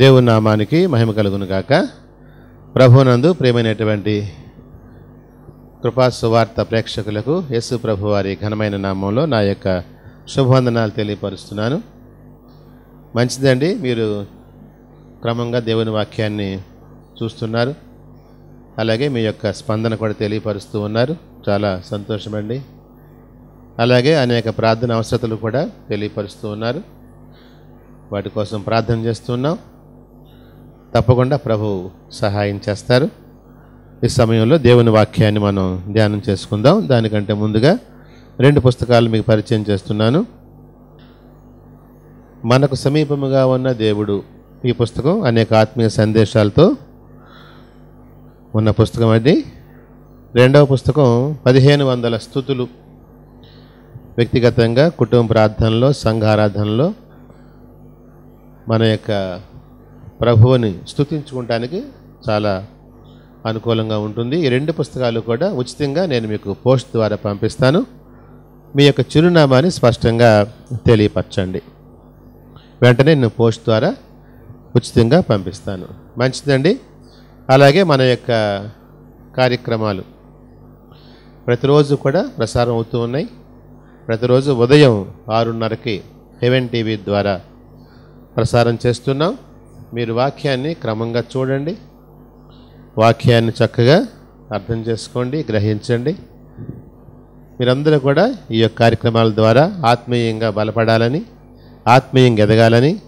దేవుని నామానికి మహిమ కలుగును గాక. ప్రభునందు ప్రేమైనటువంటి కృపా సువార్త ప్రేక్షకులకు యేసు ప్రభు వారి ఘనమైన నామంలో నా యొక్క శుభవందనాలు తెలియపరుస్తున్నాను. మంచిదండి మీరు క్రమంగా దేవుని వాక్యాన్ని చూస్తున్నారు. అలాగే మీ యొక్క స్పందన కూడా తెలియపరుస్తూ ఉన్నారు. చాలా సంతోషమండి. అలాగే అనేక ప్రార్థన అవసరతలు కూడా తెలియపరుస్తూ ఉన్నారు. వాటి కోసం ప్రార్థన చేస్తున్నాం తప్పకుండా ప్రభు సహాయం చేస్తారు. ఈ సమయంలో దేవుని వాక్యాన్ని మనం ధ్యానం చేసుకుందాం. దానికంటే ముందుగా రెండు పుస్తకాలు మీకు పరిచయం చేస్తున్నాను. మనకు సమీపముగా ఉన్న దేవుడు ఈ పుస్తకం అనేక ఆత్మీయ సందేశాలతో ఉన్న పుస్తకం అది. రెండవ పుస్తకం పదిహేను వందల స్థుతులు. వ్యక్తిగతంగా కుటుంబ ప్రార్థనలో సంఘారాధనలో మన యొక్క ప్రభువుని స్తుతించుకోవటానికి చాలా అనుకూలంగా ఉంటుంది. ఈ రెండు పుస్తకాలు కూడా ఉచితంగా నేను మీకు పోస్ట్ ద్వారా పంపిస్తాను. మీ యొక్క చిరునామాని స్పష్టంగా తెలియపరచండి. వెంటనే నేను పోస్ట్ ద్వారా ఉచితంగా పంపిస్తాను. మంచిదండి. అలాగే మన యొక్క కార్యక్రమాలు ప్రతిరోజు కూడా ప్రసారం అవుతూ ఉన్నాయి. ప్రతిరోజు ఉదయం ఆరున్నరకి హెవెన్ టీవీ ద్వారా ప్రసారం చేస్తున్నాం. మీరు వాక్యాన్ని క్రమంగా చూడండి. వాక్యాన్ని చక్కగా అర్థం చేసుకోండి గ్రహించండి. మీరందరూ కూడా ఈ యొక్క కార్యక్రమాల ద్వారా ఆత్మీయంగా బలపడాలని ఆత్మీయంగా ఎదగాలని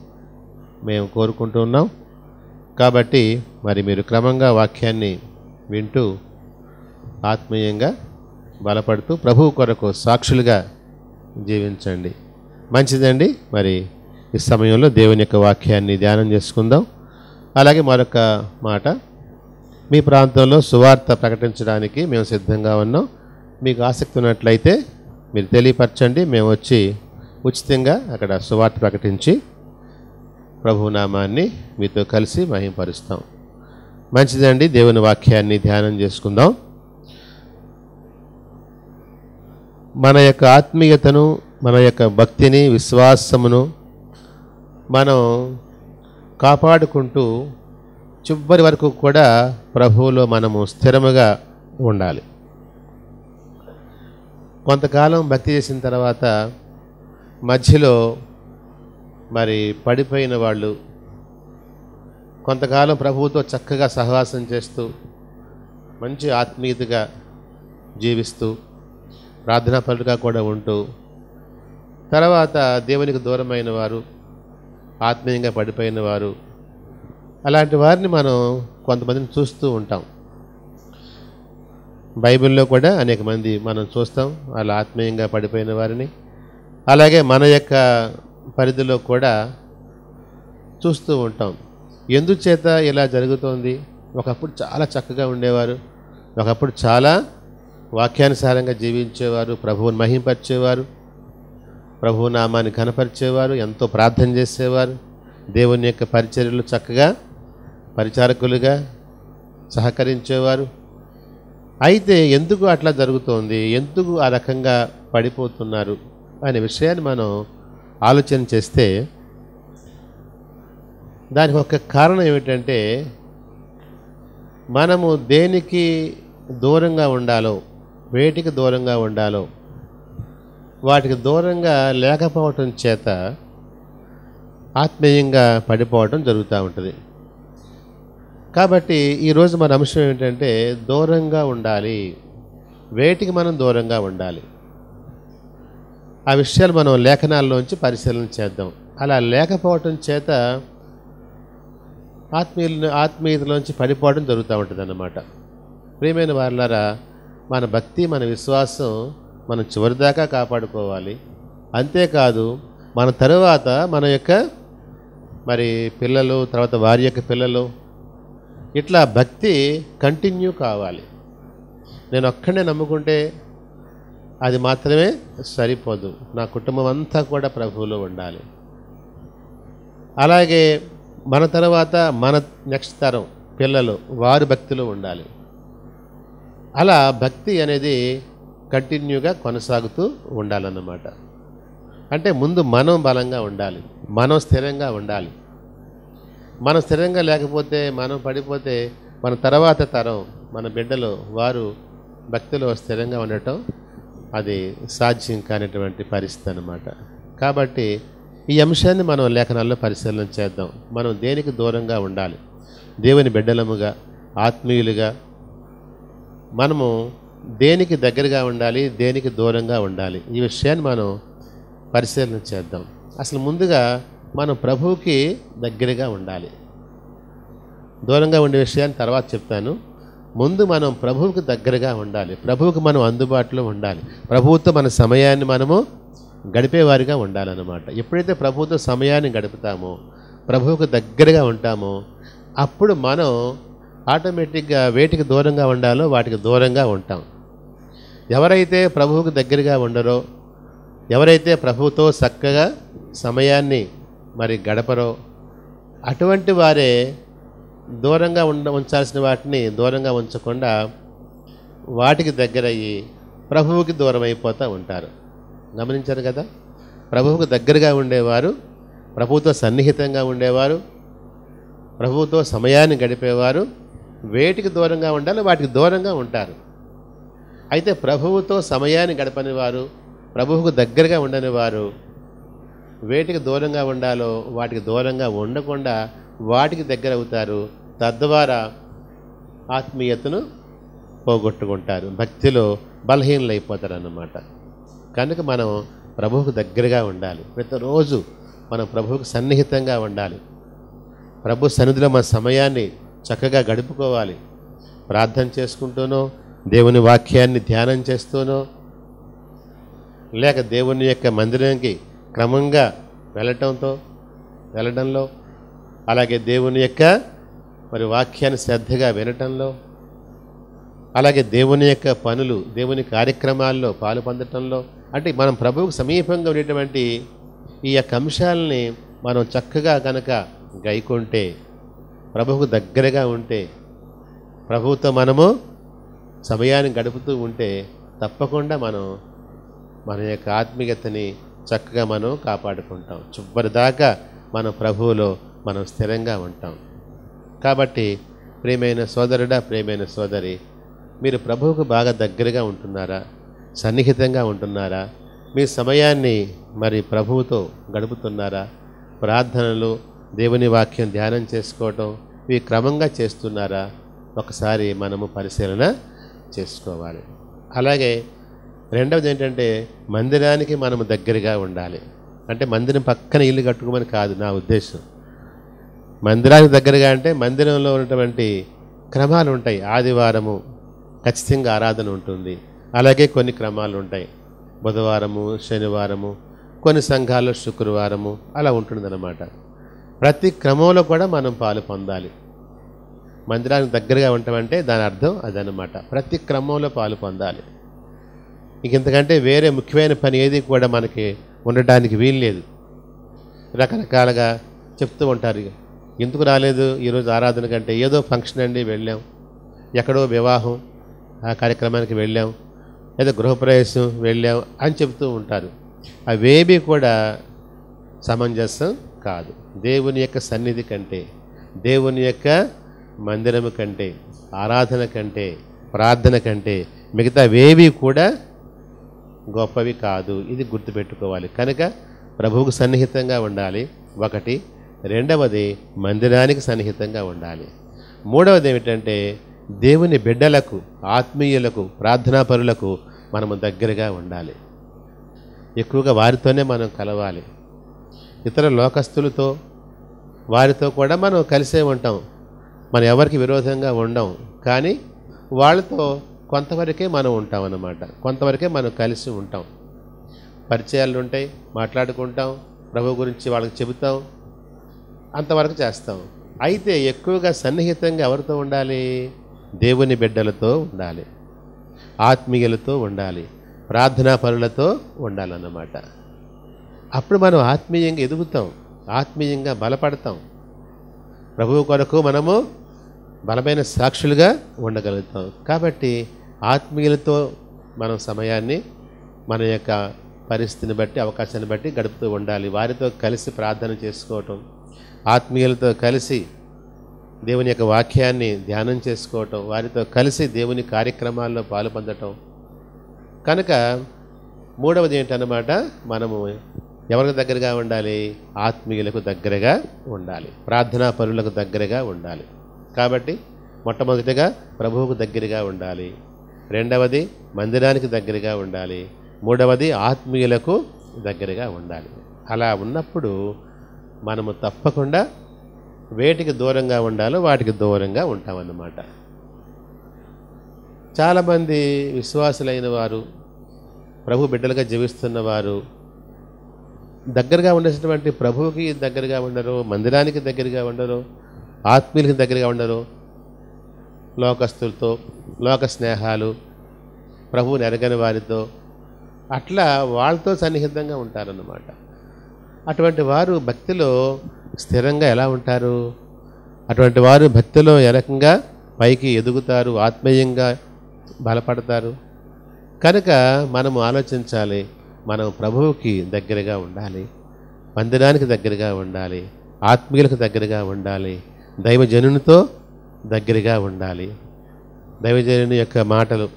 మేము కోరుకుంటూ ఉన్నాం. కాబట్టి మరి మీరు క్రమంగా వాక్యాన్ని వింటూ ఆత్మీయంగా బలపడుతూ ప్రభువు కొరకు సాక్షులుగా జీవించండి. మంచిదండి. మరి ఈ సమయంలో దేవుని యొక్క వాక్యాన్ని ధ్యానం చేసుకుందాం. అలాగే మరొక మాట. మీ ప్రాంతంలో సువార్త ప్రకటించడానికి మేము సిద్ధంగా ఉన్నాం. మీకు ఆసక్తి ఉన్నట్లయితే మీరు తెలియపరచండి. మేము వచ్చి ఉచితంగా అక్కడ సువార్త ప్రకటించి ప్రభునామాన్ని మీతో కలిసి మహింపరుస్తాం. మంచిదండి. దేవుని వాక్యాన్ని ధ్యానం చేసుకుందాం. మన యొక్క ఆత్మీయతను మన యొక్క భక్తిని విశ్వాసమును మనం కాపాడుకుంటూ చివరి వరకు కూడా ప్రభువులో మనము స్థిరముగా ఉండాలి. కొంతకాలం భక్తి చేసిన తర్వాత మధ్యలో మరి పడిపోయిన వాళ్ళు కొంతకాలం ప్రభువుతో చక్కగా సహవాసం చేస్తూ మంచి ఆత్మీయతగా జీవిస్తూ ప్రార్థనా పనులుగా కూడా ఉంటూ తర్వాత దేవునికి దూరమైన వారు ఆత్మీయంగా పడిపోయిన వారు. అలాంటి వారిని మనం కొంతమందిని చూస్తూ ఉంటాం. బైబిల్లో కూడా అనేక మంది మనం చూస్తాం. వాళ్ళ ఆత్మీయంగా పడిపోయిన వారిని. అలాగే మన యొక్క పరిధిలో కూడా చూస్తూ ఉంటాం. ఎందుచేత ఇలా జరుగుతోంది? ఒకప్పుడు చాలా చక్కగా ఉండేవారు. ఒకప్పుడు చాలా వాక్యానుసారంగా జీవించేవారు. ప్రభువుని మహింపరిచేవారు. ప్రభునామాన్ని కనపరిచేవారు ఎంతో ప్రార్థన చేసేవారు. దేవుని యొక్క పరిచర్యలు చక్కగా పరిచారకులుగా సహకరించేవారు. అయితే ఎందుకు అట్లా జరుగుతోంది? ఎందుకు ఆ రకంగా పడిపోతున్నారు? అనే విషయాన్ని మనం ఆలోచన చేస్తే దానికి ఒక కారణం ఏమిటంటే మనము దేనికి దూరంగా ఉండాలో వేటికి దూరంగా ఉండాలో వాటికి దూరంగా లేకపోవటం చేత ఆత్మీయంగా పడిపోవటం జరుగుతూ ఉంటుంది. కాబట్టి ఈరోజు మన అంశం ఏంటంటే దూరంగా ఉండాలి. వేటికి మనం దూరంగా ఉండాలి. ఆ విషయాలు మనం లేఖనాల్లోంచి పరిశీలన చేద్దాం. అలా లేకపోవటం చేత ఆత్మీయులను ఆత్మీయతలోంచి పడిపోవడం జరుగుతూ ఉంటుంది అన్నమాట ప్రియమైన వారులారా మన భక్తి మన విశ్వాసం మనం చివరిదాకా కాపాడుకోవాలి. అంతేకాదు మన తరువాత మన యొక్క మరి పిల్లలు తర్వాత వారి యొక్క పిల్లలు ఇట్లా భక్తి కంటిన్యూ కావాలి. నేను ఒక్కడే నమ్ముకుంటే అది మాత్రమే సరిపోదు. నా కుటుంబం అంతా కూడా ప్రభువులో ఉండాలి. అలాగే మన తర్వాత మన నెక్స్ట్ తరం పిల్లలు వారు భక్తిలో ఉండాలి. అలా భక్తి అనేది కంటిన్యూగా కొనసాగుతూ ఉండాలన్నమాట. అంటే ముందు మనం బలంగా ఉండాలి. మనం స్థిరంగా ఉండాలి. మనం స్థిరంగా లేకపోతే మనం పడిపోతే మన తర్వాత తరం మన బిడ్డలు వారు భక్తిలో స్థిరంగా ఉండటం అది సాధ్యం కానిటువంటి పరిస్థితి అన్నమాట. కాబట్టి ఈ అంశాన్ని మనం లేఖనాల్లో పరిశీలన చేద్దాం. మనం దేనికి దూరంగా ఉండాలి? దేవుని బిడ్డలముగా ఆత్మీయులుగా మనము దేనికి దగ్గరగా ఉండాలి దేనికి దూరంగా ఉండాలి? ఈ విషయాన్ని మనం పరిశీలన చేద్దాం. అసలు ముందుగా మనం ప్రభువుకి దగ్గరగా ఉండాలి. దూరంగా ఉండే విషయాన్ని తర్వాత చెప్తాను. ముందు మనం ప్రభువుకి దగ్గరగా ఉండాలి. ప్రభువుకి మనం అందుబాటులో ఉండాలి. ప్రభువుతో మన సమయాన్ని మనము గడిపేవారిగా ఉండాలన్నమాట. ఎప్పుడైతే ప్రభువుతో సమయాన్ని గడుపుతామో ప్రభువుకు దగ్గరగా ఉంటామో అప్పుడు మనం ఆటోమేటిక్గా వేటికి దూరంగా ఉండాలో వాటికి దూరంగా ఉంటాం. ఎవరైతే ప్రభువుకు దగ్గరగా ఉండరో ఎవరైతే ప్రభువుతో చక్కగా సమయాన్ని మరి గడపరో అటువంటి వారే దూరంగా ఉండ ఉంచాల్సిన వాటిని దూరంగా ఉంచకుండా వాటికి దగ్గరయ్యి ప్రభువుకి దూరం అయిపోతూ ఉంటారు. గమనించారు కదా? ప్రభువుకు దగ్గరగా ఉండేవారు ప్రభువుతో సన్నిహితంగా ఉండేవారు ప్రభువుతో సమయాన్ని గడిపేవారు వేటికి దూరంగా ఉండాలి వాటికి దూరంగా ఉంటారు. అయితే ప్రభువుతో సమయాన్ని గడపని వారు ప్రభువుకు దగ్గరగా ఉండని వారు వేటికి దూరంగా ఉండాలో వాటికి దూరంగా ఉండకుండా వాటికి దగ్గర అవుతారు. తద్వారా ఆత్మీయతను పోగొట్టుకుంటారు. భక్తిలో బలహీనలైపోతారు అన్నమాట కనుక మనం ప్రభువుకు దగ్గరగా ఉండాలి. ప్రతిరోజు మనం ప్రభువుకు సన్నిహితంగా ఉండాలి. ప్రభు సన్నిధిలో మన సమయాన్ని చక్కగా గడుపుకోవాలి. ప్రార్థన చేసుకుంటూనో దేవుని వాక్యాన్ని ధ్యానం చేస్తూనో లేక దేవుని యొక్క మందిరానికి క్రమంగా వెళ్ళటంతో వెళ్ళడంలో అలాగే దేవుని యొక్క మరి వాక్యాన్ని శ్రద్ధగా వినటంలో అలాగే దేవుని యొక్క పనులు దేవుని కార్యక్రమాల్లో పాలు పొందటంలో అంటే మనం ప్రభువుకు సమీపంగా ఉండేటువంటి ఈ యొక్క అంశాలని మనం చక్కగా కనుక గైకుంటే ప్రభువుకు దగ్గరగా ఉంటే ప్రభువుతో మనము సమయాన్ని గడుపుతూ ఉంటే తప్పకుండా మనం మన యొక్క ఆత్మీయతని చక్కగా మనం కాపాడుకుంటాం. చివరిదాకా మన ప్రభువులో మనం స్థిరంగా ఉంటాం. కాబట్టి ప్రేమైన సోదరుడా ప్రేమైన సోదరి మీరు ప్రభువుకు బాగా దగ్గరగా ఉంటున్నారా? సన్నిహితంగా ఉంటున్నారా? మీ సమయాన్ని మరి ప్రభువుతో గడుపుతున్నారా? ప్రార్థనలు దేవుని వాక్యం ధ్యానం చేసుకోవటం ఇవి క్రమంగా చేస్తున్నారా? ఒకసారి మనము పరిశీలన చేసుకోవాలి. అలాగే రెండవది ఏంటంటే మందిరానికి మనము దగ్గరగా ఉండాలి. అంటే మందిరం పక్కన ఇల్లు కట్టుకోమని కాదు నా ఉద్దేశం. మందిరానికి దగ్గరగా అంటే మందిరంలో ఉన్నటువంటి క్రమాలు ఉంటాయి. ఆదివారము ఖచ్చితంగా ఆరాధన ఉంటుంది. అలాగే కొన్ని క్రమాలు ఉంటాయి. బుధవారము శనివారము కొన్ని సంఘాల్లో శుక్రవారము అలా ఉంటుందన్నమాట. ప్రతి క్రమంలో కూడా మనం పాలు పొందాలి. మందిరానికి దగ్గరగా ఉంటామంటే దాని అర్థం అదనమాట ప్రతి క్రమంలో పాలు పొందాలి. ఇంక ఇంతకంటే వేరే ముఖ్యమైన పని ఏది కూడా మనకి ఉండటానికి వీల్లేదు రకరకాలుగా చెప్తూ ఉంటారు ఇక. ఎందుకు రాలేదు? ఈరోజు ఆరాధన కంటే ఏదో ఫంక్షన్ అండి వెళ్ళాం. ఎక్కడో వివాహం ఆ కార్యక్రమానికి వెళ్ళాం. ఏదో గృహప్రవేశం వెళ్ళాం అని చెప్తూ ఉంటారు. అవేవి కూడా సమంజసం కాదు. దేవుని యొక్క సన్నిధి కంటే దేవుని యొక్క మందిరము కంటే ఆరాధన కంటే ప్రార్థన కంటే మిగతా వేవి కూడా గొప్పవి కాదు. ఇది గుర్తుపెట్టుకోవాలి. కనుక ప్రభువుకు సన్నిహితంగా ఉండాలి. ఒకటి. రెండవది మందిరానికి సన్నిహితంగా ఉండాలి. మూడవది ఏమిటంటే దేవుని బిడ్డలకు ఆత్మీయులకు ప్రార్థనాపరులకు మనము దగ్గరగా ఉండాలి. ఎక్కువగా వారితోనే మనం కలవాలి. ఇతర లోకస్తులతో వారితో కూడా మనం కలిసే ఉంటాం. మనం ఎవరికి విరోధంగా ఉండం. కానీ వాళ్ళతో కొంతవరకే మనం ఉంటాం అన్నమాట. కొంతవరకే మనం కలిసి ఉంటాం. పరిచయాలు ఉంటాయి మాట్లాడుకుంటాం ప్రభు గురించి వాళ్ళకి చెబుతాం అంతవరకు చేస్తాం. అయితే ఎక్కువగా సన్నిహితంగా ఎవరితో ఉండాలి? దేవుని బిడ్డలతో ఉండాలి. ఆత్మీయులతో ఉండాలి. ప్రార్థనా పనులతో ఉండాలన్నమాట. అప్పుడు మనం ఆత్మీయంగా ఎదుగుతాం ఆత్మీయంగా బలపడతాం. ప్రభువు కొరకు మనము బలమైన సాక్షులుగా ఉండగలుగుతాం. కాబట్టి ఆత్మీయులతో మనం సమయాన్ని మన యొక్క పరిస్థితిని బట్టి అవకాశాన్ని బట్టి గడుపుతూ ఉండాలి. వారితో కలిసి ప్రార్థన చేసుకోవటం ఆత్మీయులతో కలిసి దేవుని యొక్క వాక్యాన్ని ధ్యానం చేసుకోవటం వారితో కలిసి దేవుని కార్యక్రమాల్లో పాలు పొందటం కనుక మూడవది ఏంటన్నమాట? మనము ఎవరికి దగ్గరగా ఉండాలి? ఆత్మీయులకు దగ్గరగా ఉండాలి. ప్రార్థనా పరులకు దగ్గరగా ఉండాలి. కాబట్టి మొట్టమొదటిగా ప్రభువుకు దగ్గరగా ఉండాలి. రెండవది మందిరానికి దగ్గరగా ఉండాలి. మూడవది ఆత్మీయులకు దగ్గరగా ఉండాలి. అలా ఉన్నప్పుడు మనము తప్పకుండా వేటికి దూరంగా ఉండాలో వాటికి దూరంగా ఉంటామన్నమాట. చాలామంది విశ్వాసులైన వారు ప్రభు బిడ్డలుగా జీవిస్తున్న వారు దగ్గరగా ఉండేటటువంటి ప్రభువుకి దగ్గరగా ఉండరు మందిరానికి దగ్గరగా ఉండరు ఆత్మీయులకి దగ్గరగా ఉండరు. లోకస్తులతో లోక స్నేహాలు ప్రభువుని ఎరగని వారితో అట్లా వాళ్ళతో సన్నిహితంగా ఉంటారన్నమాట. అటువంటి వారు భక్తిలో స్థిరంగా ఎలా ఉంటారు? అటువంటి వారు భక్తిలో ఎరకంగా పైకి ఎదుగుతారు ఆత్మీయంగా బలపడతారు. కనుక మనము ఆలోచించాలి మనం ప్రభువుకి దగ్గరగా ఉండాలి మందిరానికి దగ్గరగా ఉండాలి ఆత్మీయులకు దగ్గరగా ఉండాలి దైవజనునితో దగ్గరగా ఉండాలి. దైవజనుని యొక్క మాటలు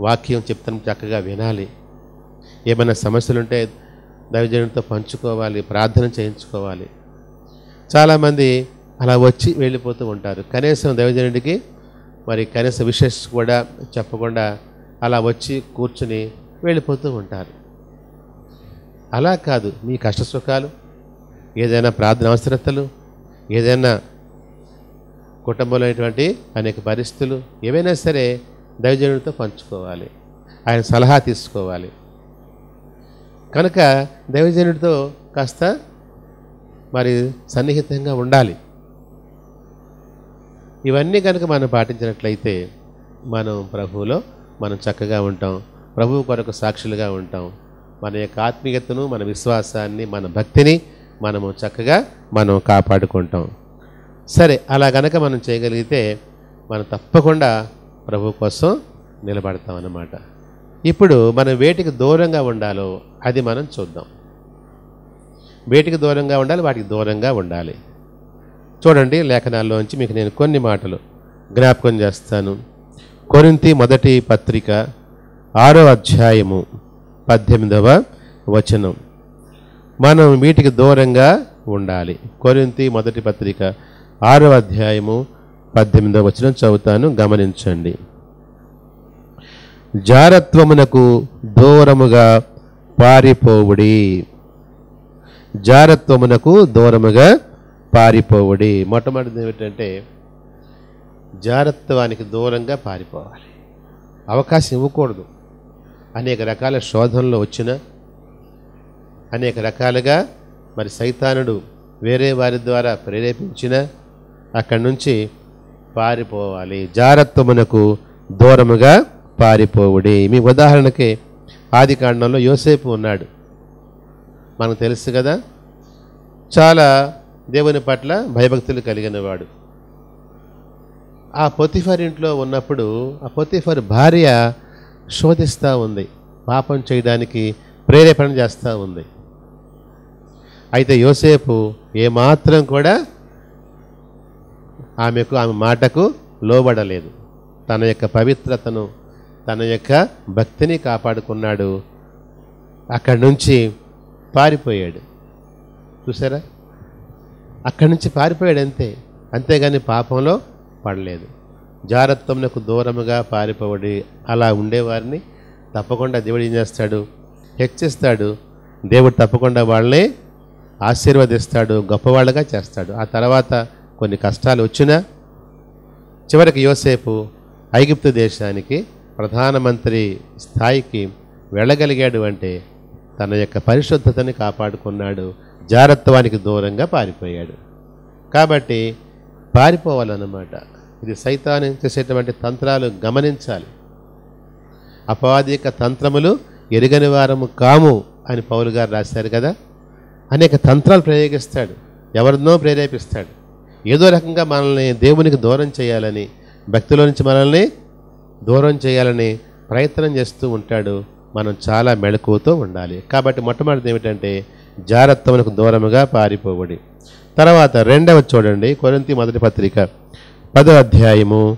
వాక్యం చెప్తాం చక్కగా వినాలి. ఏమైనా సమస్యలుంటే దైవజనునితో పంచుకోవాలి ప్రార్థన చేయించుకోవాలి. చాలామంది అలా వచ్చి వెళ్ళిపోతూ ఉంటారు. కనీసం దైవజనుడికి మరి కనీస విశేష కూడా చెప్పకుండా అలా వచ్చి కూర్చుని వెళ్ళిపోతూ ఉంటారు. అలా కాదు. మీ కష్ట సుఖాలు ఏదైనా ప్రార్థన అవసరతలు ఏదైనా కుటుంబంలో అయినటువంటి అనేక పరిస్థితులు ఏవైనా సరే దైవజనుడితో పంచుకోవాలి. ఆయన సలహా తీసుకోవాలి. కనుక దైవజనుడితో కాస్త మరి సన్నిహితంగా ఉండాలి. ఇవన్నీ కనుక మనం పాటించినట్లయితే మనం ప్రభువులో మనం చక్కగా ఉంటాం. ప్రభువు కొరకు సాక్షులుగా ఉంటాం. మన యొక్క ఆత్మీయతను మన విశ్వాసాన్ని మన భక్తిని మనము చక్కగా మనం కాపాడుకుంటాం. సరే అలా గనక మనం చేయగలిగితే మనం తప్పకుండా ప్రభు కోసం నిలబడతాం అన్నమాట. ఇప్పుడు మనం వేటికి దూరంగా ఉండాలో అది మనం చూద్దాం. వేటికి దూరంగా ఉండాలి వాటికి దూరంగా ఉండాలి. చూడండి లేఖనాల్లోంచి మీకు నేను కొన్ని మాటలు జ్ఞాపకం చేస్తాను. కొరింతి మొదటి పత్రిక ఆరో అధ్యాయము పద్దెనిమిదవ వచనం. మనం వీటికి దూరంగా ఉండాలి. కొరింతి మొదటి పత్రిక ఆరవ అధ్యాయము పద్దెనిమిదవ వచనం చదువుతాను గమనించండి. జారత్వమునకు దూరముగా పారిపోవుడి. జారత్వమునకు దూరముగా పారిపోవుడి. మొట్టమొదటిది ఏమిటంటే జారత్వానికి దూరంగా పారిపోవాలి. అవకాశం ఇవ్వకూడదు. అనేక రకాల శోధనలు వచ్చిన అనేక రకాలుగా మరి సైతానుడు వేరే వారి ద్వారా ప్రేరేపించిన అక్కడి నుంచి పారిపోవాలి. జారత్వమునకు దూరముగా పారిపోవుడి. మీ ఉదాహరణకి ఆది కాండంలో యోసేపు ఉన్నాడు. మనకు తెలుసు కదా చాలా దేవుని పట్ల భయభక్తులు కలిగిన వాడు ఆ పొతిఫర్ ఇంట్లో ఉన్నప్పుడు ఆ పొతిఫర్ భార్య శోధిస్తూ ఉంది. పాపం చేయడానికి ప్రేరేపణ చేస్తూ ఉంది. అయితే యోసేపు ఏమాత్రం కూడా ఆమెకు ఆమె మాటకు లోబడలేదు. తన యొక్క పవిత్రతను తన యొక్క భక్తిని కాపాడుకున్నాడు. అక్కడి నుంచి పారిపోయాడు. చూసారా? అక్కడి నుంచి పారిపోయాడు అంతే. అంతేగాని పాపంలో పడలేదు. జారత్వంకు దూరముగా పారిపోవడి. అలా ఉండేవారిని తప్పకుండా దేవుడు ఏం చేస్తాడు? హెచ్చిస్తాడు. దేవుడు తప్పకుండా వాళ్ళని ఆశీర్వదిస్తాడు గొప్పవాళ్ళగా చేస్తాడు. ఆ తర్వాత కొన్ని కష్టాలు వచ్చినా చివరికి యోసేపు ఐగిప్తు దేశానికి ప్రధానమంత్రి స్థాయికి వెళ్ళగలిగాడు అంటే తన యొక్క పరిశుద్ధతని కాపాడుకున్నాడు. జారత్వానికి దూరంగా పారిపోయాడు. కాబట్టి పారిపోవాలన్నమాట. ఇది సైతాన్ని చేసేటువంటి తంత్రాలు గమనించాలి. అపవాదిక తంత్రములు ఎరుగని వారము కాము అని పౌలు గారు రాశారు కదా. అనేక తంత్రాలు ప్రయోగిస్తాడు. ఎవరినో ప్రేరేపిస్తాడు. ఏదో రకంగా మనల్ని దేవునికి దూరం చేయాలని భక్తిలో నుంచి మనల్ని దూరం చేయాలని ప్రయత్నం చేస్తూ ఉంటాడు. మనం చాలా మెళకువతో ఉండాలి. కాబట్టి మొట్టమొదటిది ఏమిటంటే జారత్వమునకు దూరముగా పారిపోబడి తర్వాత రెండవ చూడండి కొరింతి మొదటి పత్రిక. పదో అధ్యాయము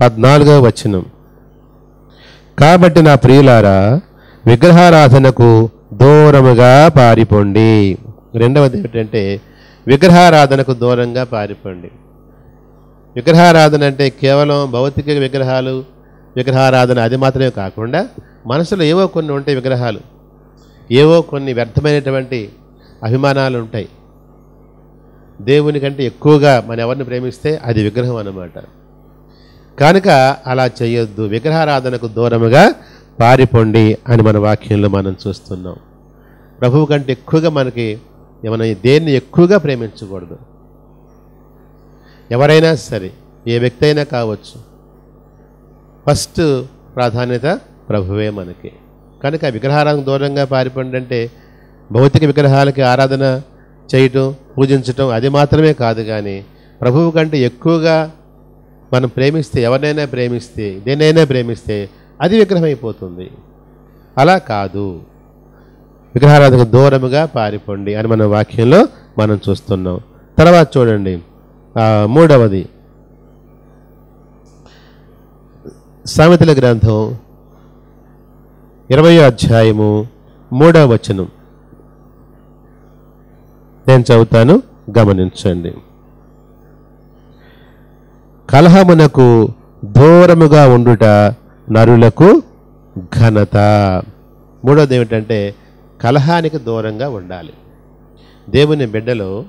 పద్నాలుగవ వచనం. కాబట్టి నా ప్రియులారా విగ్రహారాధనకు దూరముగా పారిపోండి. రెండవది ఏమిటంటే విగ్రహారాధనకు దూరంగా పారిపోండి. విగ్రహారాధన అంటే కేవలం భౌతిక విగ్రహాలు విగ్రహారాధన అది మాత్రమే కాకుండా మనసులో ఏవో కొన్ని ఉంటాయి విగ్రహాలు. ఏవో కొన్ని వ్యర్థమైనటువంటి అభిమానాలు ఉంటాయి. దేవుని కంటే ఎక్కువగా మనం ఎవరిని ప్రేమిస్తే అది విగ్రహం అన్నమాట. కనుక అలా చేయొద్దు. విగ్రహారాధనకు దూరముగా పారిపోండి అని మన వాక్యంలో మనం చూస్తున్నాం. ప్రభువు కంటే ఎక్కువగా మనకి ఏమైనా దేన్ని ఎక్కువగా ప్రేమించకూడదు. ఎవరైనా సరే ఏ వ్యక్తి అయినా కావచ్చు ఫస్ట్ ప్రాధాన్యత ప్రభువే మనకి. కనుక విగ్రహారాధన దూరంగా పారిపోండి అంటే భౌతిక విగ్రహాలకి ఆరాధన చేయటం పూజించటం అది మాత్రమే కాదు కానీ ప్రభువు కంటే ఎక్కువగా మనం ప్రేమిస్తే ఎవరినైనా ప్రేమిస్తే దేనైనా ప్రేమిస్తే అది విగ్రహం అయిపోతుంది అలా కాదు. విగ్రహారాధకు దూరముగా పారిపోండి అని మన వాక్యంలో మనం చూస్తున్నాం. తర్వాత చూడండి. మూడవది. సామెతల గ్రంథం ఇరవయో అధ్యాయము మూడవ వచనం. నేను చదువుతాను గమనించండి. కలహమునకు దూరముగా ఉండుట నరులకు ఘనత. మూడవది ఏమిటంటే కలహానికి దూరంగా ఉండాలి. దేవుని బిడ్డలో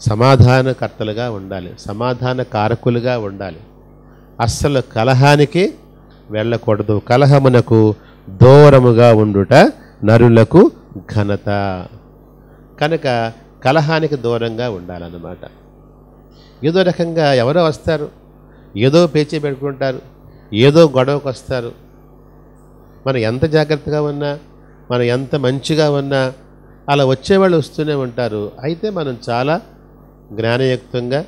సమాధానకర్తలుగా ఉండాలి సమాధాన కారకులుగా ఉండాలి. అస్సలు కలహానికి వెళ్ళకూడదు. కలహమునకు దూరముగా ఉండుట నరులకు ఘనత. కనుక కలహానికి దూరంగా ఉండాలన్నమాట. ఏదో రకంగా ఎవరో వస్తారు ఏదో పేచీ పెట్టుకుంటారు ఏదో గొడవకు వస్తారు. మనం ఎంత జాగ్రత్తగా ఉన్నా మనం ఎంత మంచిగా ఉన్నా అలా వచ్చేవాళ్ళు వస్తూనే ఉంటారు. అయితే మనం చాలా జ్ఞానయుక్తంగా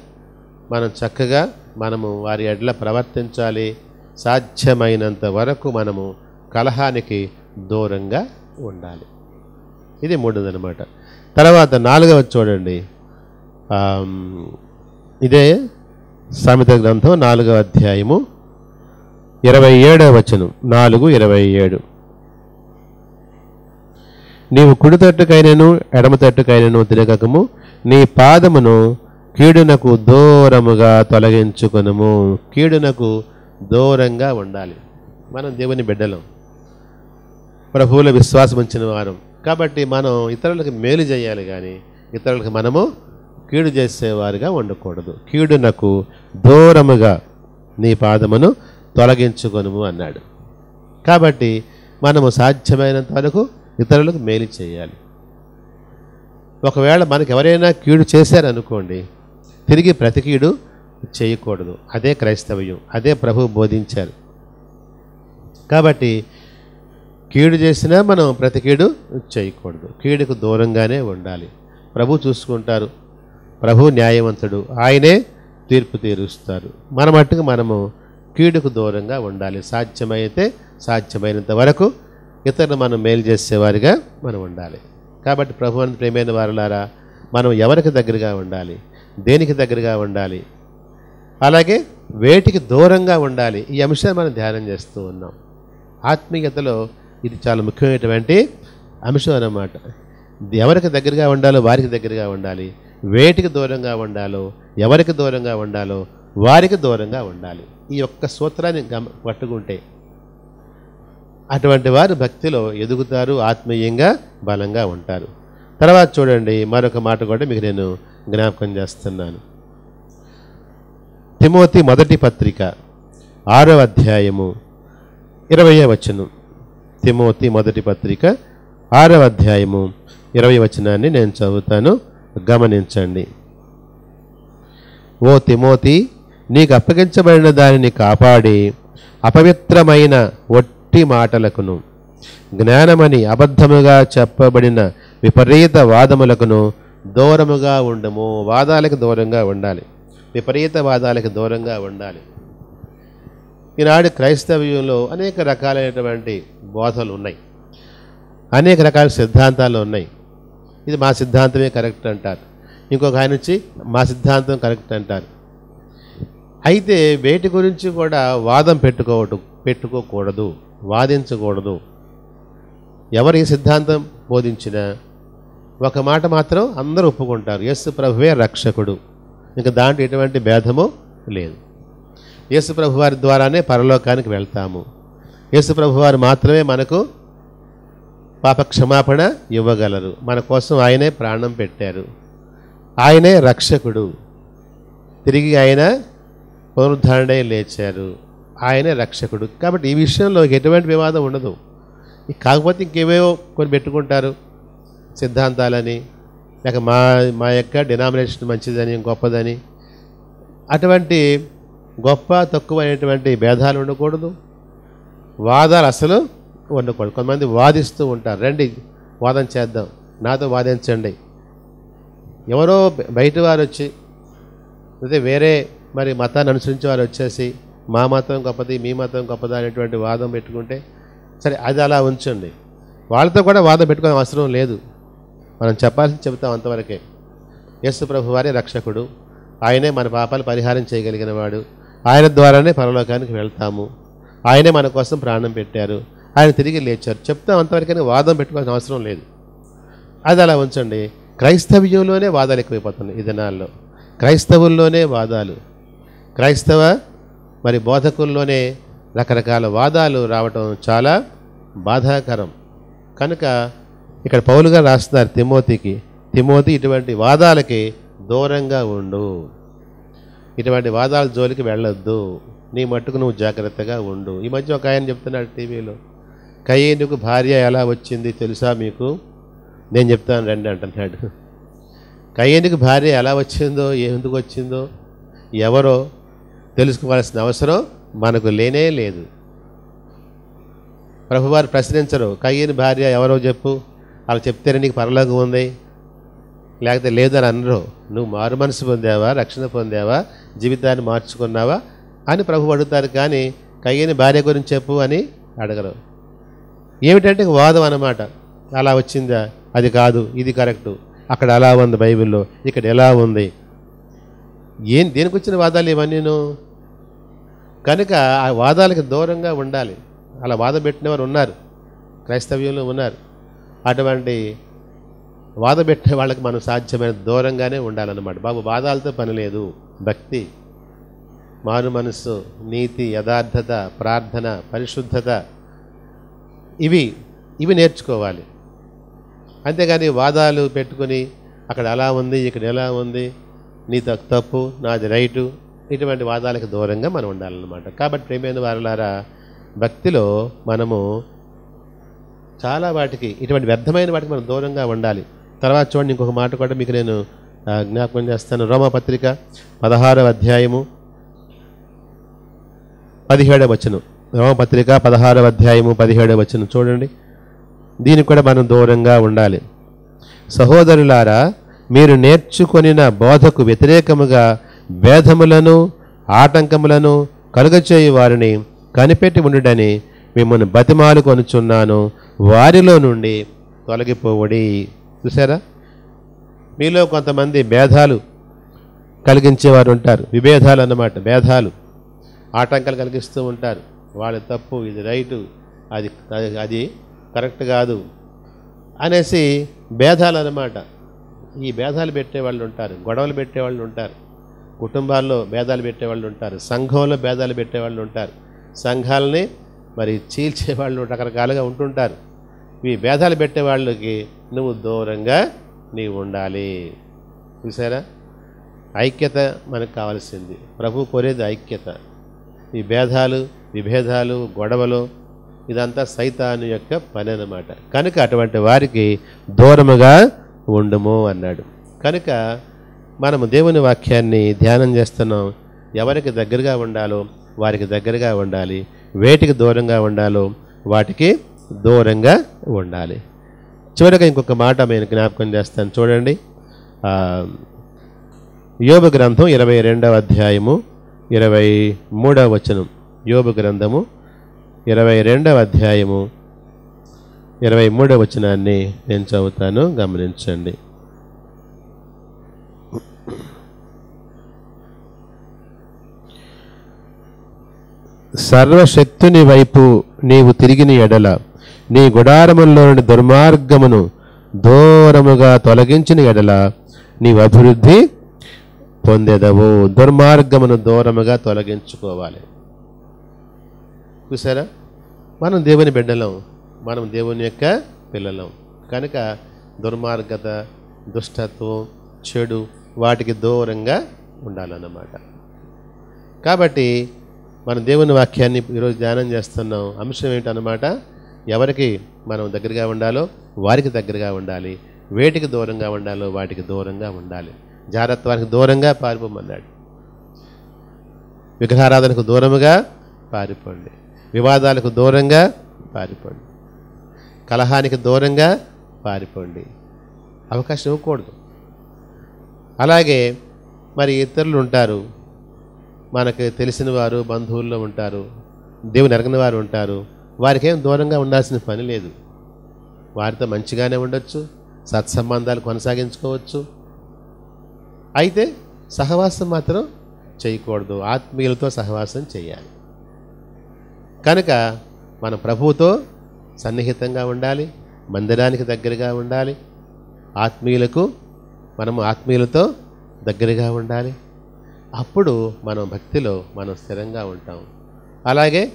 మనం చక్కగా మనము వారి ఎడ్ల ప్రవర్తించాలి. సాధ్యమైనంత వరకు మనము కలహానికి దూరంగా ఉండాలి. ఇది మూడోదనమాట తర్వాత నాలుగవ చూడండి. ఇదే సామెత గ్రంథం నాలుగవ అధ్యాయము ఇరవై ఏడవ వచనం. నాలుగు ఇరవై ఏడు. నీవు కుడి తట్టుకైనను ఎడమ తట్టుకైనను తిరగకము. నీ పాదమును కీడునకు దూరముగా తొలగించుకునము. కీడునకు దూరంగా ఉండాలి. మనం దేవుని బిడ్డలం. ప్రభువుల విశ్వాసం ఉంచిన వారం. కాబట్టి మనం ఇతరులకు మేలు చేయాలి కానీ ఇతరులకు మనము కీడు చేసేవారుగా ఉండకూడదు. కీడునకు దూరముగా నీ పాదమును తొలగించుకొనుము అన్నాడు. కాబట్టి మనము సాధ్యమైనంత వరకు ఇతరులకు మేలు చేయాలి. ఒకవేళ మనకు ఎవరైనా కీడు చేశారనుకోండి తిరిగి ప్రతి కీడు చేయకూడదు. అదే క్రైస్తవ్యం అదే ప్రభు బోధించారు. కాబట్టి కీడు చేసినా మనం ప్రతి కీడు చేయకూడదు. కీడుకు దూరంగానే ఉండాలి. ప్రభు చూసుకుంటారు. ప్రభు న్యాయవంతుడు. ఆయనే తీర్పు తీరుస్తారు. మన మట్టుకు మనము కీడుకు దూరంగా ఉండాలి. సాధ్యమైతే సాధ్యమైనంత వరకు ఇతరులు మనం మేలు చేసేవారిగా మనం ఉండాలి. కాబట్టి ప్రభు అని ప్రేమైన వారులారా మనం ఎవరికి దగ్గరగా ఉండాలి? దేనికి దగ్గరగా ఉండాలి? అలాగే వేటికి దూరంగా ఉండాలి? ఈ అంశాన్ని మనం ధ్యానం చేస్తూ ఉన్నాం. ఆత్మీయతలో ఇది చాలా ముఖ్యమైనటువంటి అంశం అన్నమాట. ఎవరికి దగ్గరగా ఉండాలో వారికి దగ్గరగా ఉండాలి. వేటికి దూరంగా ఉండాలో ఎవరికి దూరంగా ఉండాలో వారికి దూరంగా ఉండాలి. ఈ యొక్క సూత్రాన్ని గమ పట్టుకుంటే అటువంటి వారు భక్తిలో ఎదుగుతారు ఆత్మీయంగా బలంగా ఉంటారు. తర్వాత చూడండి మరొక మాట కూడా మీకు నేను జ్ఞాపకం చేస్తున్నాను. తిమోతి మొదటి పత్రిక ఆరో అధ్యాయము ఇరవై వచనం. తిమోతి మొదటి పత్రిక ఆరవ అధ్యాయము ఇరవై వచనాన్ని నేను చదువుతాను. గమనించండి. ఓ తిమోతి నీకు అప్పగించబడిన దానిని కాపాడి అపవిత్రమైన ఒట్టి మాటలకును జ్ఞానమని అబద్ధముగా చెప్పబడిన విపరీత వాదములకును దూరముగా ఉండము. వాదాలకు దూరంగా ఉండాలి. విపరీత వాదాలకు దూరంగా ఉండాలి. ఈనాడు క్రైస్తవ్యంలో అనేక రకాలైనటువంటి బోధలు ఉన్నాయి. అనేక రకాల సిద్ధాంతాలు ఉన్నాయి. ఇది మా సిద్ధాంతమే కరెక్ట్ అంటారు. ఇంకొక ఆయన వచ్చి మా సిద్ధాంతం కరెక్ట్ అంటారు. అయితే వేటి గురించి కూడా వాదం పెట్టుకోవటం పెట్టుకోకూడదు వాదించకూడదు. ఎవరి సిద్ధాంతం బోధించినా ఒక మాట మాత్రం అందరూ ఒప్పుకుంటారు. ఎస్ ప్రభువే రక్షకుడు. ఇంకా దాంట్లో ఎటువంటి భేదము లేదు. యేసుప్రభు వారి ద్వారానే పరలోకానికి వెళ్తాము. యేసుప్రభు వారు మాత్రమే మనకు పాప క్షమాపణ ఇవ్వగలరు. మన కోసం ఆయనే ప్రాణం పెట్టారు. ఆయనే రక్షకుడు. తిరిగి ఆయన పునరుద్ధరణే లేచారు. ఆయనే రక్షకుడు. కాబట్టి ఈ విషయంలో ఎటువంటి వివాదం ఉండదు. కాకపోతే ఇంకేవేవో కొన్ని పెట్టుకుంటారు. సిద్ధాంతాలని లేక మా మా యొక్క డినామినేషన్ మంచిదని గొప్పదని. అటువంటి గొప్ప తక్కువ అనేటువంటి భేదాలు ఉండకూడదు. వాదాలు అసలు ఉండకూడదు. కొంతమంది వాదిస్తూ ఉంటారు రండి వాదం చేద్దాం నాతో వాదించండి. ఎవరో బయట వారు వచ్చి అయితే వేరే మరి మతాన్ని అనుసరించే వారు వచ్చేసి మా మతం గొప్పది మీ మతం గొప్పది అనేటువంటి వాదం పెట్టుకుంటే సరే అది అలా ఉంచండి. వాళ్ళతో కూడా వాదం పెట్టుకునే అవసరం లేదు. మనం చెప్పాల్సింది చెబుతాం అంతవరకే. యేసు ప్రభు వారే రక్షకుడు. ఆయనే మన పాపాలు పరిహారం చేయగలిగిన వాడు. ఆయన ద్వారానే పరలోకానికి వెళ్తాము. ఆయనే మన కోసం ప్రాణం పెట్టారు. ఆయన తిరిగి లేచారు. చెప్తాం అంతవరకైనా వాదం పెట్టుకోవాల్సిన అవసరం లేదు. అది అలా ఉంచండి. క్రైస్తవ్యంలోనే వాదాలు ఎక్కువైపోతున్నాయి ఈ దినాల్లో. క్రైస్తవుల్లోనే వాదాలు. క్రైస్తవ మరి బోధకుల్లోనే రకరకాల వాదాలు రావటం చాలా బాధాకరం. కనుక ఇక్కడ పౌలుగా రాస్తున్నారు తిమోతికి. తిమోతి ఇటువంటి వాదాలకి దూరంగా ఉండు. ఇటువంటి వాదాల జోలికి వెళ్ళొద్దు. నీ మట్టుకు నువ్వు జాగ్రత్తగా ఉండు. ఈ మధ్య ఒక ఆయన చెప్తున్నాడు టీవీలో కయ్యేందుకు భార్య ఎలా వచ్చింది తెలుసా మీకు? నేను చెప్తాను రండి అంటున్నాడు. కయ్యేందుకు భార్య ఎలా వచ్చిందో ఎందుకు వచ్చిందో ఎవరో తెలుసుకోవాల్సిన అవసరం మనకు లేనే లేదు. ప్రభువారు ప్రశ్నించరు కయ్యని భార్య ఎవరో చెప్పు అలా చెప్తేనే నీకు పరలోకం ఉంది. లేకపోతే లేదని అనరు. నువ్వు మారు మనసు పొందావా రక్షణ పొందావా జీవితాన్ని మార్చుకున్నావా అని ప్రభు అడుగుతారు కానీ కయ్యని భార్య గురించి చెప్పు అని అడగరు. ఏమిటంటే వాదం అన్నమాట. అలా వచ్చిందా? అది కాదు ఇది కరెక్టు. అక్కడ అలా ఉంది బైబిల్లో ఇక్కడ ఎలా ఉంది? ఏం దేనికి వచ్చిన వాదాలు ఇవన్నీను? కనుక ఆ వాదాలకు దూరంగా ఉండాలి. అలా వాదం పెట్టినవారు ఉన్నారు. క్రైస్తవ్యంలో ఉన్నారు. అటువంటి వాద పెట్టే వాళ్ళకి మనం సాధ్యమైన దూరంగానే ఉండాలన్నమాట. బాబు వాదాలతో పని లేదు. భక్తి మారు మనస్సు నీతి యథార్థత ప్రార్థన పరిశుద్ధత ఇవి ఇవి నేర్చుకోవాలి. అంతేగాని వాదాలు పెట్టుకొని అక్కడ అలా ఉంది ఇక్కడ ఎలా ఉంది నీ తప్పు తప్పు నాది రైటు ఇటువంటి వాదాలకు దూరంగా మనం ఉండాలన్నమాట. కాబట్టి ప్రేమైన వారులారా భక్తిలో మనము చాలా వాటికి ఇటువంటి వ్యర్థమైన వాటికి మనం దూరంగా ఉండాలి. తర్వాత చూడండి ఇంకొక మాట కూడా మీకు నేను జ్ఞాపకం చేస్తాను. రోమపత్రిక పదహారవ అధ్యాయము పదిహేడవ వచ్చను రోమపత్రిక పదహారవ అధ్యాయము పదిహేడవ వచ్చను చూడండి. దీనికి కూడా మనం దూరంగా ఉండాలి. సహోదరులారా మీరు నేర్చుకొనిన బోధకు వ్యతిరేకముగా భేదములను ఆటంకములను కలుగచేయు వారిని కనిపెట్టి ఉండుడని మిమ్మల్ని బతిమాలు కొనుచున్నాను వారిలో నుండి తొలగిపోవడి. చూసారా మీలో కొంతమంది భేదాలు కలిగించేవారు ఉంటారు. విభేదాలు అన్నమాట భేదాలు ఆటంకాలు కలిగిస్తూ ఉంటారు. వాళ్ళ తప్పు ఇది రైటు అది అది- కరెక్ట్ కాదు అనేసి భేదాలు అన్నమాట. ఈ భేదాలు పెట్టేవాళ్ళు ఉంటారు గొడవలు పెట్టేవాళ్ళు ఉంటారు కుటుంబాల్లో భేదాలు పెట్టేవాళ్ళు ఉంటారు సంఘంలో భేదాలు పెట్టేవాళ్ళు ఉంటారు. సంఘాలని మరి చీల్చే వాళ్ళు రకరకాలుగా ఉంటుంటారు. ఈ భేదాలు పెట్టే వాళ్ళకి నువ్వు దూరంగా నీవు ఉండాలి. చూసారా ఐక్యత మనకు కావాల్సింది. ప్రభు కోరేది ఐక్యత. ఈ భేదాలు విభేదాలు గొడవలు ఇదంతా సైతాను యొక్క పని అన్నమాట. కనుక అటువంటి వారికి దూరముగా ఉండుము అన్నాడు. కనుక మనము దేవుని వాక్యాన్ని ధ్యానం చేస్తున్నాం. ఎవరికి దగ్గరగా ఉండాలో వారికి దగ్గరగా ఉండాలి. వేటికి దూరంగా ఉండాలో వాటికి దూరంగా ఉండాలి. చివరిగా ఇంకొక మాట నేను జ్ఞాపకం చేస్తాను. చూడండి. యోగ గ్రంథం ఇరవై రెండవ అధ్యాయము ఇరవై మూడవ వచనం. యోగ గ్రంథము ఇరవై రెండవ అధ్యాయము ఇరవై మూడవ వచనాన్ని నేను చదువుతాను. గమనించండి. సర్వశక్తుని వైపు నీవు తిరిగిన ఎడల నీ గుడారములోని దుర్మార్గమును దూరముగా తొలగించిన ఎడల నీవు అభివృద్ధి పొందేదవు. దుర్మార్గమును దూరముగా తొలగించుకోవాలి. చూసారా మనం దేవుని బిడ్డలం మనం దేవుని యొక్క పిల్లలం. కనుక దుర్మార్గత దుష్టత్వం చెడు వాటికి దూరంగా ఉండాలన్నమాట. కాబట్టి మన దేవుని వాక్యాన్ని ఈరోజు ధ్యానం చేస్తున్నాం. అంశం ఏంటన్నమాట? ఎవరికి మనం దగ్గరగా ఉండాలో వారికి దగ్గరగా ఉండాలి. వేటికి దూరంగా ఉండాలో వాటికి దూరంగా ఉండాలి. జాగ్రత్తవానికి దూరంగా పారిపోమన్నాడు. విగ్రహారాధనకు దూరముగా పారిపోండి. వివాదాలకు దూరంగా పారిపోండి. కలహానికి దూరంగా పారిపోండి. అవకాశం ఇవ్వకూడదు. అలాగే మరి ఇతరులు ఉంటారు. మనకు తెలిసిన వారు బంధువుల్లో ఉంటారు. దేవుని ఎరగని వారు ఉంటారు. వారికేం దూరంగా ఉండాల్సిన పని లేదు. వారితో మంచిగానే ఉండొచ్చు సత్సంబంధాలు కొనసాగించుకోవచ్చు. అయితే సహవాసం మాత్రం చేయకూడదు ఆత్మీయులతో సహవాసం చేయాలి. కనుక మన ప్రభువుతో సన్నిహితంగా ఉండాలి మందిరానికి దగ్గరగా ఉండాలి ఆత్మీయులకు మనము ఆత్మీయులతో దగ్గరగా ఉండాలి. అప్పుడు మనం భక్తిలో మనం స్థిరంగా ఉంటాం. అలాగే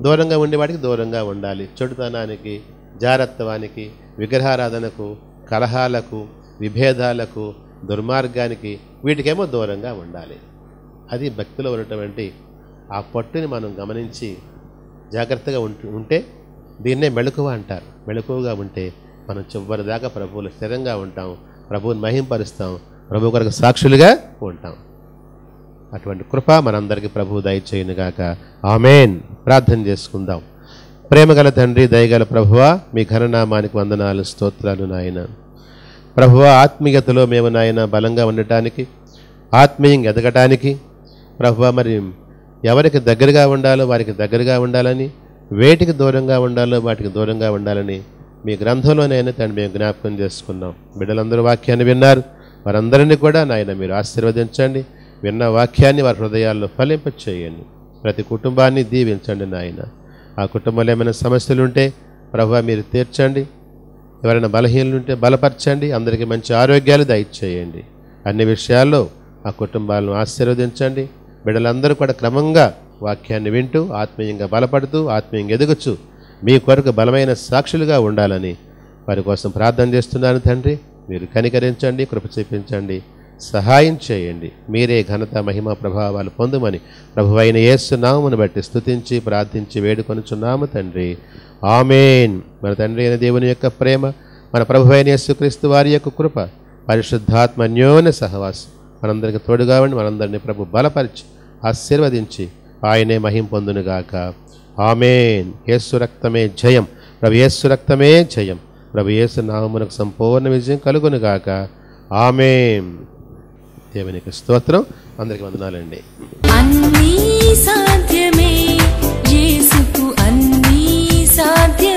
దూరంగా ఉండేవాడికి దూరంగా ఉండాలి. చెడుతనానికి జారత్వానికి విగ్రహారాధనకు కలహాలకు విభేదాలకు దుర్మార్గానికి వీటికేమో దూరంగా ఉండాలి. అది భక్తిలో ఉన్నటువంటి ఆ పట్టుని మనం గమనించి జాగ్రత్తగా ఉంటే దీన్నే మెళకువ అంటారు. మెళకువగా ఉంటే మనం చివరిదాకా ప్రభువులు స్థిరంగా ఉంటాం. ప్రభువుని మహింపరుస్తాం. ప్రభు కొరకు సాక్షులుగా ఉంటాం. అటువంటి కృప మనందరికీ ప్రభు దయచేయునుగాక ఆమెన్. ప్రార్థన చేసుకుందాం. ప్రేమగల తండ్రి దయగల ప్రభువ మీ ఘననామానికి వందనాలు స్తోత్రాలు నాయన. ప్రభువ ఆత్మీయతలో మేము నాయన బలంగా ఉండటానికి ఆత్మీయంగా ఎదగటానికి ప్రభువ మరి ఎవరికి దగ్గరగా ఉండాలో వారికి దగ్గరగా ఉండాలని వేటికి దూరంగా ఉండాలో వాటికి దూరంగా ఉండాలని మీ గ్రంథంలోనైనా తండ్రి మేము జ్ఞాపకం చేసుకున్నాం. బిడ్డలందరూ వాక్యాన్ని విన్నారు. వారందరినీ కూడా నాయన మీరు ఆశీర్వదించండి. విన్న వాక్యాన్ని వారి హృదయాల్లో ఫలింప చేయండి ప్రతి కుటుంబాన్ని దీవించండి నాయన. ఆ కుటుంబంలో ఏమైనా సమస్యలు ఉంటే ప్రభు మీరు తీర్చండి. ఎవరైనా బలహీనలు ఉంటే బలపరచండి. అందరికీ మంచి ఆరోగ్యాలు దయచేయండి. అన్ని విషయాల్లో ఆ కుటుంబాలను ఆశీర్వదించండి. బిడ్డలందరూ కూడా క్రమంగా వాక్యాన్ని వింటూ ఆత్మీయంగా బలపడుతూ ఆత్మీయంగా ఎదుగుచు మీ కొరకు బలమైన సాక్షులుగా ఉండాలని వారి కోసం ప్రార్థన చేస్తున్నాను తండ్రి. మీరు కనికరించండి కృప చూపించండి. సహాయం చేయండి. మీరే ఘనత మహిమ ప్రభావాలు పొందుమని ప్రభువైన అయిన యేసు బట్టి స్తుతించి ప్రార్థించి వేడుకొనుచున్నాము తండ్రి. ఆమెన్. మన తండ్రి అయిన దేవుని యొక్క ప్రేమ మన ప్రభువైన యేసుక్రీస్తు వారి యొక్క కృప పరిశుద్ధాత్మ అన్యోన్య సహవాసం. మనందరికి తోడుగా ఉండి మనందరినీ ప్రభు బలపరిచి ఆశీర్వదించి ఆయనే మహిం పొందునుగాక. ఆమెన్. యేసు రక్తమే జయం. ప్రభు యేసు రక్తమే జయం. ప్రభు యేసు నామమునకు సంపూర్ణ విజయం కలుగునుగాక. ఆమెన్. దేవునికి స్తోత్రం. అందరికి వందనాలండి. అన్నీ సాధ్యమే. యేసుకు అన్నీ సాధ్యమే.